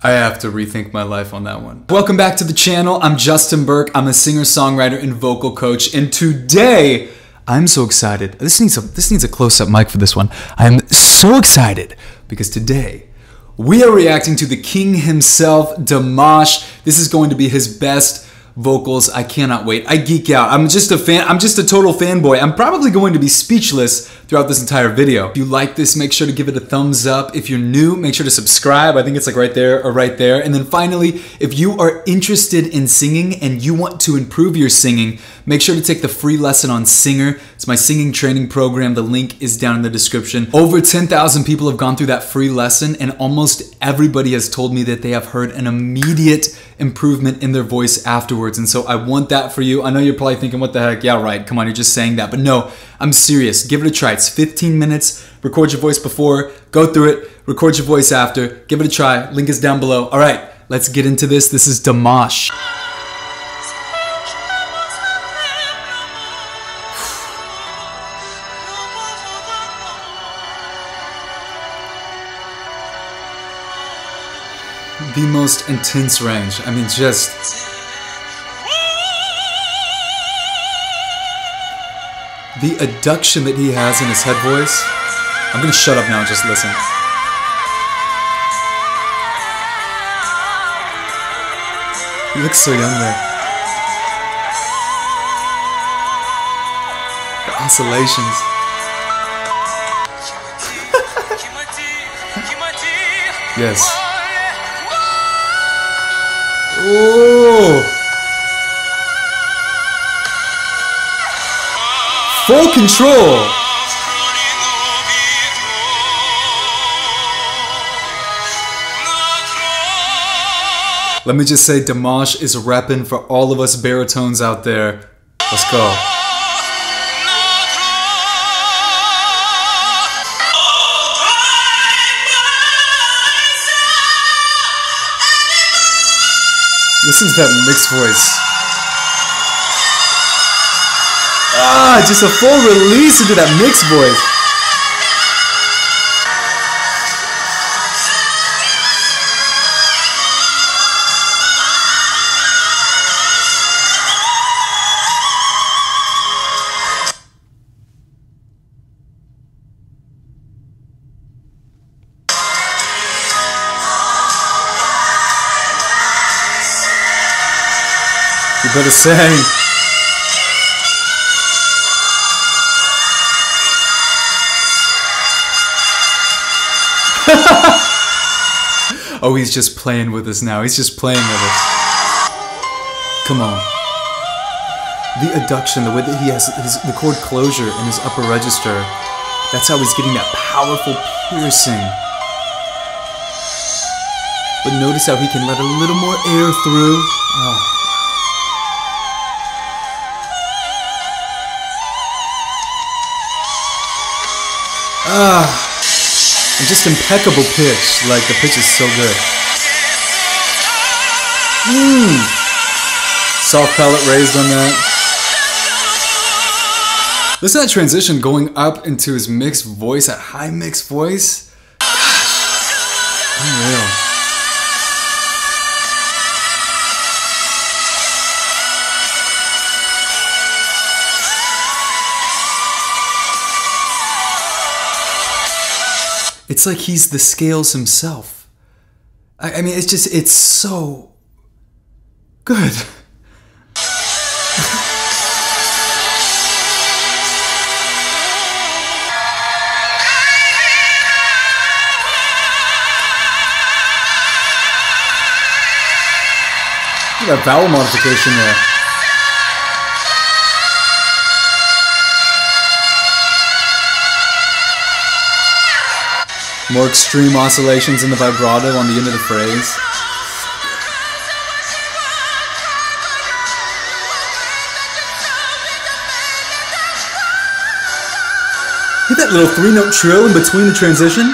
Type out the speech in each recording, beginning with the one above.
I have to rethink my life on that one. Welcome back to the channel. I'm Justin Burke. I'm a singer, songwriter, and vocal coach. And today, I'm so excited. This needs a this needs a close-up mic for this one. I'm so excited because today we are reacting to the king himself, Dimash. This is going to be his best vocals. I cannot wait. I geek out. I'm just a fan. I'm just a total fanboy. I'm probably going to be speechless throughout this entire video. If you like this, make sure to give it a thumbs up. If you're new, make sure to subscribe. I think it's like right there or right there. And then finally, if you are interested in singing and you want to improve your singing, make sure to take the free lesson on Singr. It's my singing training program. The link is down in the description. Over 10,000 people have gone through that free lesson and almost everybody has told me that they have heard an immediate improvement in their voice afterwards. And so I want that for you. I know you're probably thinking, what the heck? Yeah, right. Come on, you're just saying that. But no, I'm serious. Give it a try. It's 15 minutes. Record your voice before, go through it, record your voice after. Give it a try. Link is down below. All right, let's get into this. This is Dimash. The most intense range. I mean, just. The adduction that he has in his head voice. I'm gonna shut up now and just listen. He looks so young there. The oscillations. yes. Full control! Let me just say, Dimash is repping for all of us baritones out there. Let's go. Listen to that mixed voice. Ah, just a full release into that mixed voice. You better sing. oh, he's just playing with us now. He's just playing with us. Come on. The adduction, the way that he has his, the cord closure in his upper register, that's how he's getting that powerful piercing. But notice how he can let a little more air through. Oh. Ah, and just impeccable pitch. Like the pitch is so good. Mmm. Soft palate raised on that. Listen to that transition going up into his mixed voice, that high mixed voice. Gosh, unreal. It's like he's the scales himself. I, I mean, it's just, it's so good. that vowel modification there. More extreme oscillations in the vibrato on the end of the phrase. Hit that little three note trill in between the transition.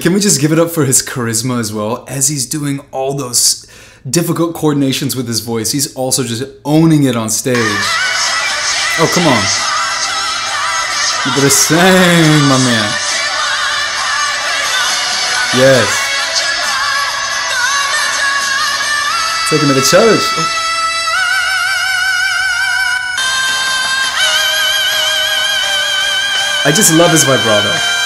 And can we just give it up for his charisma as well as he's doing all those difficult coordinations with his voice, he's also just owning it on stage. Oh, come on. You better sing, my man. Yes. Take him to church. Oh. I just love his vibrato.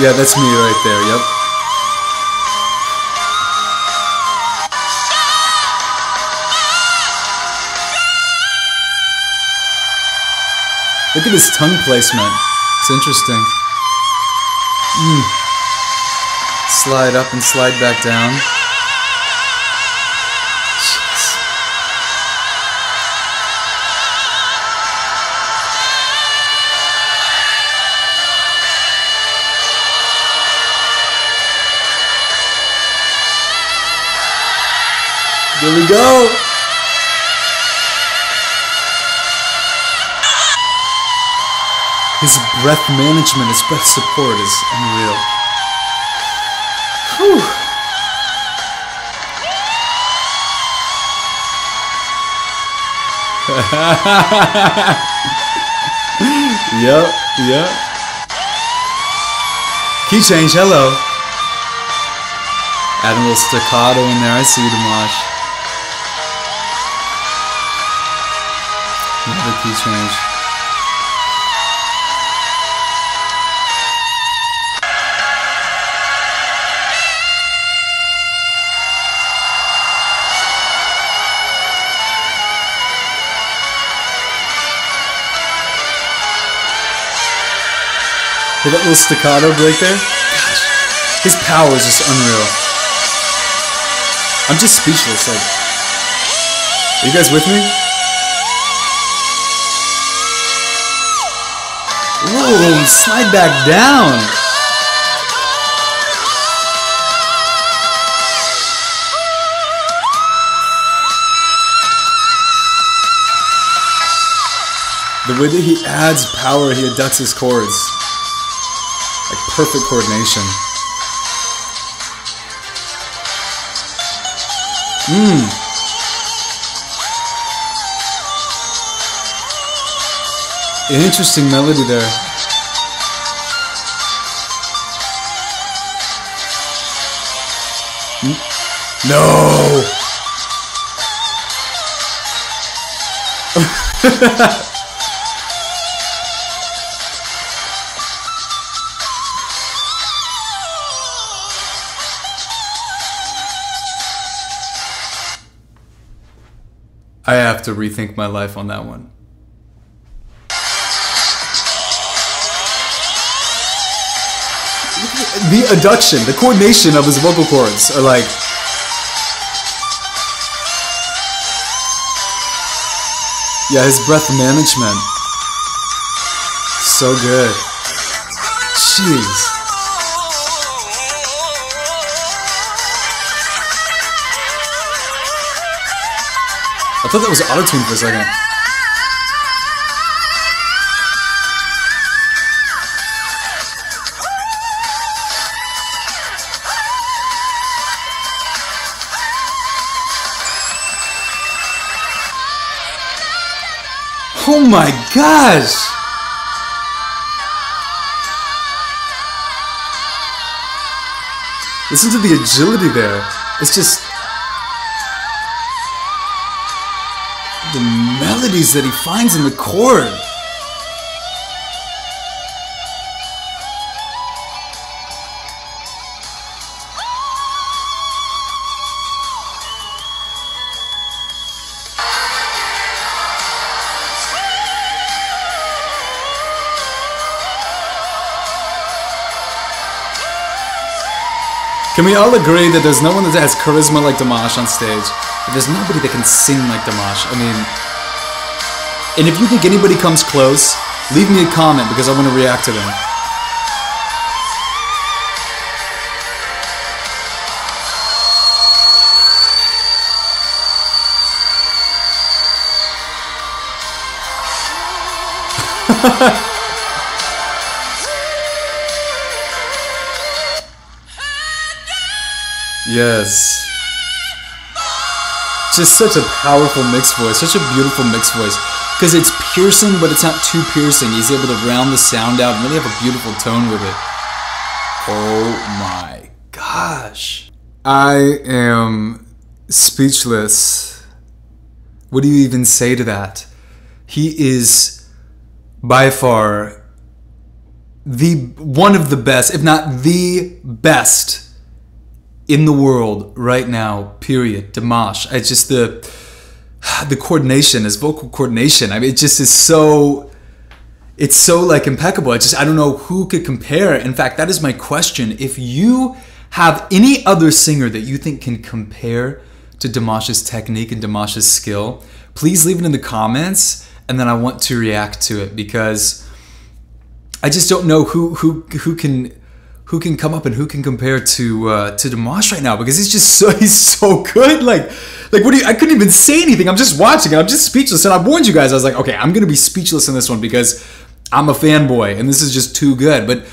Yeah, that's me right there, yep. Look at his tongue placement. It's interesting. Mm. Slide up and slide back down. Here we go. His breath management, his breath support is unreal. Whew. yep, yep. Key change, hello. Add a little staccato in there. I see you, Dimash. Another key change. Hear that little staccato break there? Gosh, his power is just unreal. I'm just speechless. Like, are you guys with me? Whoa, slide back down. The way that he adds power, he adducts his cords. Like perfect coordination. Mmm. Interesting melody there. No. I have to rethink my life on that one. The adduction, the coordination of his vocal cords are like. Yeah, his breath management. So good. Jeez. I thought that was auto tune for a second. Oh my gosh! Listen to the agility there. It's just. The melodies that he finds in the chord. Can we all agree that there's no one that has charisma like Dimash on stage? That there's nobody that can sing like Dimash. I mean, and if you think anybody comes close, leave me a comment because I want to react to them. Yes. just such a powerful mixed voice, such a beautiful mixed voice. Because it's piercing, but it's not too piercing. He's able to round the sound out and really have a beautiful tone with it. Oh my gosh. I am speechless. What do you even say to that? He is by far the one of the best, if not the best in the world right now. Period. Dimash. It's just the the coordination, his vocal coordination. I mean, it just is so. It's so like impeccable. I just I don't know who could compare. In fact, that is my question. If you have any other singer that you think can compare to Dimash's technique and Dimash's skill, please leave it in the comments, and then I want to react to it because I just don't know who who who can who can come up and who can compare to uh, to Dimash right now because he's just so he's so good. Like like what do you? I couldn't even say anything. I'm just watching. I'm just speechless. And I warned you guys. I was like, okay, I'm gonna be speechless in this one because I'm a fanboy and this is just too good. But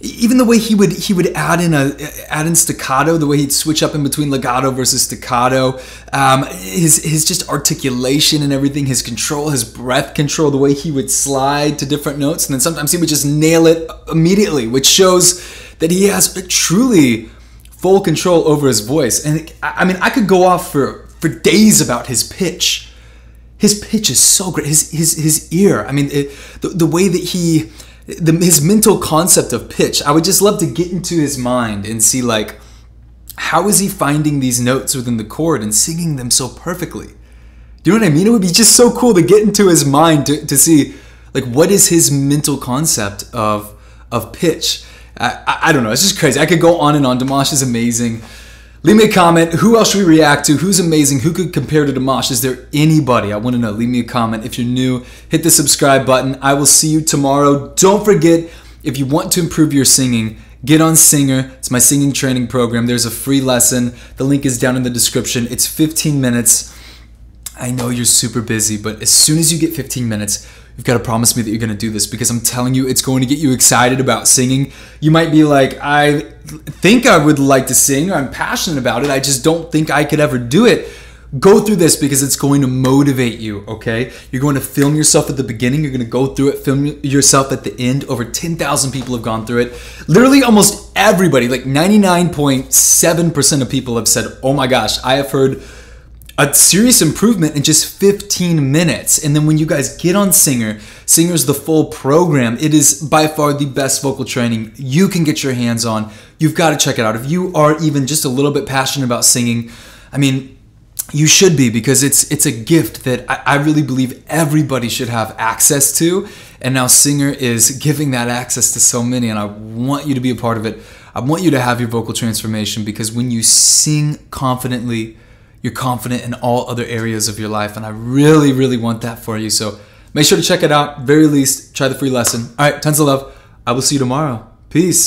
even the way he would he would add in a add in staccato, the way he'd switch up in between legato versus staccato, um, his his just articulation and everything, his control, his breath control, the way he would slide to different notes, and then sometimes he would just nail it immediately, which shows that he has truly full control over his voice. And I mean, I could go off for, for days about his pitch. His pitch is so great. His his his ear. I mean, it, the the way that he, the, his mental concept of pitch. I would just love to get into his mind and see like, how is he finding these notes within the chord and singing them so perfectly? Do you know what I mean? It would be just so cool to get into his mind to, to see like what is his mental concept of of pitch I, I, don't know. It's just crazy. I could go on and on. Dimash is amazing. Leave me a comment. Who else should we react to? Who's amazing? Who could compare to Dimash? Is there anybody? I want to know. Leave me a comment. If you're new, hit the subscribe button. I will see you tomorrow. Don't forget, if you want to improve your singing, get on Singr. It's my singing training program. There's a free lesson. The link is down in the description. It's 15 minutes. I know you're super busy, but as soon as you get 15 minutes, you've got to promise me that you're going to do this because I'm telling you, it's going to get you excited about singing. You might be like, I think I would like to sing, I'm passionate about it, I just don't think I could ever do it. Go through this because it's going to motivate you, okay? You're going to film yourself at the beginning, you're going to go through it, film yourself at the end. Over 10,000 people have gone through it. Literally, almost everybody, like 99.7% of people have said, Oh my gosh, I have heard a serious improvement in just 15 minutes. And then when you guys get on Singr, Singr's the full program. It is by far the best vocal training you can get your hands on. You've got to check it out. If you are even just a little bit passionate about singing, I mean, you should be because it's it's a gift that I, I really believe everybody should have access to. And now Singr is giving that access to so many, and I want you to be a part of it. I want you to have your vocal transformation because when you sing confidently, you're confident in all other areas of your life. And I really, really want that for you. So make sure to check it out. Very least, try the free lesson. All right, tons of love. I will see you tomorrow. Peace.